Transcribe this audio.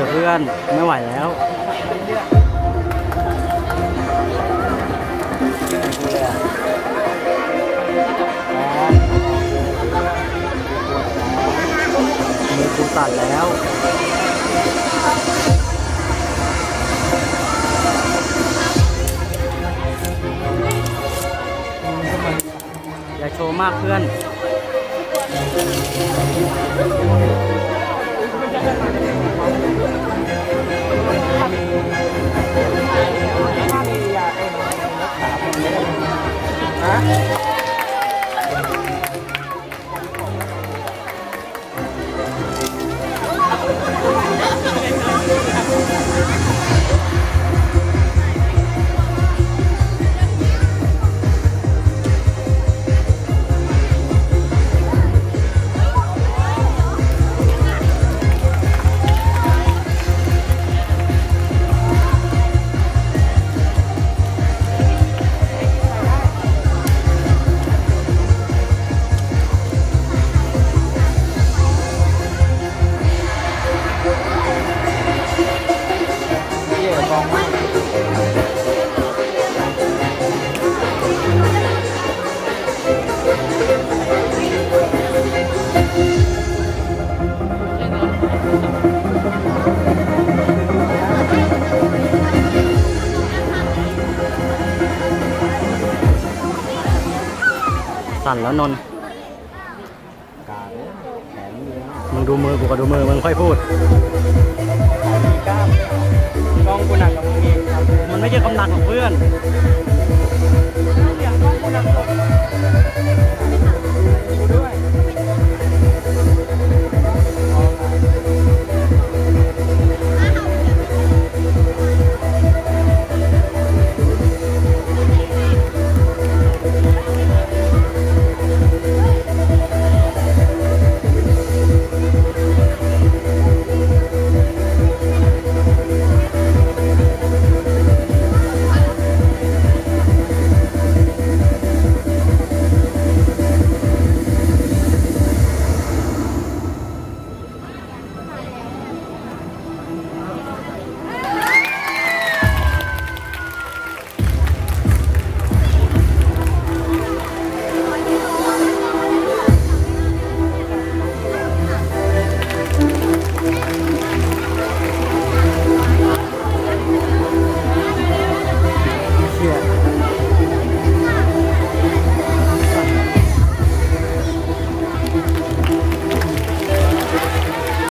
เถอะเพื่อน ไม่ไหวแล้วมือกูสั่นแล้วอย่าโชว์มากเพื่อน สั่นแล้วนนท์มึงดูมือกูกับดูมือมึงค่อยพูดกล้องกูหนักกับมึงอีกครับมันไม่ใช่คำหนักของเพื่อน